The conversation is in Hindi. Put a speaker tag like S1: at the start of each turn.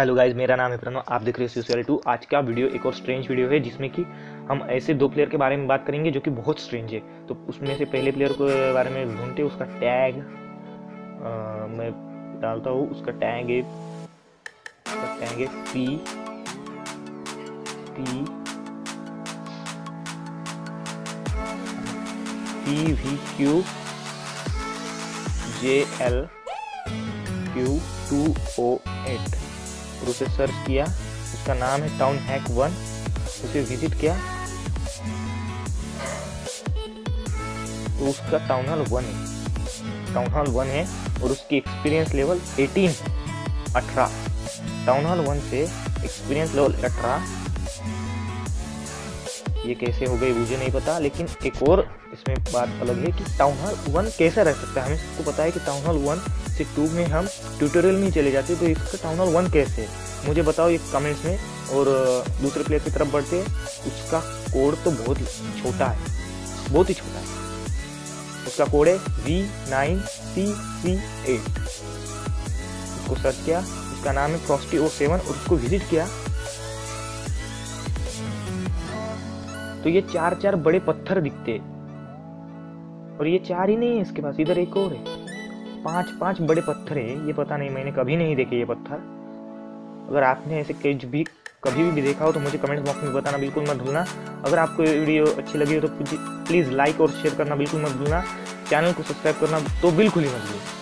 S1: हेलो गाइज़ मेरा नाम है प्रणव आप देख रहे हो सी टू आज का वीडियो एक और स्ट्रेंज वीडियो है जिसमें कि हम ऐसे दो प्लेयर के बारे में बात करेंगे जो कि बहुत स्ट्रेंज है। तो उसमें से पहले प्लेयर के बारे में ढूंढते उसका टैग आ, मैं डालता हूँ उसका टैग है उसका टैग है P P P V Q J L Q two O eight और उसे सर्च किया, उसका नाम है टाउन हैक वन, उसे विज़िट किया। तो उसका टाउन हॉल वन है। टाउन हॉल वन है और उसकी experience level 18 18 town hall one से एक्सपीरियंस लेवल 18 ये कैसे हो गई मुझे नहीं पता, लेकिन एक और इसमें बात अलग है कि टाउन हॉल वन कैसा रह सकता है? हमें सबको पता है कि टाउन हॉल वन से टू में हम ट्यूटोरियल में चले जाते तो इसका टाउन हॉल वन कैसे मुझे बताओ ये कमेंट्स में, और दूसरे प्लेयर की तरफ़ बढ़ते उसका कोड तो बहुत छोटा है, बहुत ही छोटा है। उसका कोड है V nine C C eight उसको सर्च किया, उसका नाम है फ्रॉस्टी ओ सेवन और उसको विज़िट किया। तो ये चार चार बड़े पत्थर दिखते। और ये चार ही नहीं है इसके पास, इधर एक और है। पाँच पाँच बड़े पत्थर है, ये पता नहीं, मैंने कभी नहीं देखे ये पत्थर। अगर आपने ऐसे केज भी, कभी भी देखा हो तो मुझे कमेंट बॉक्स में बताना बिल्कुल मत भूलना। अगर आपको ये वीडियो अच्छी लगी हो तो प्लीज़ लाइक और शेयर करना बिल्कुल मत भूलना। चैनल को सब्सक्राइब करना तो बिल्कुल ही मत भूलना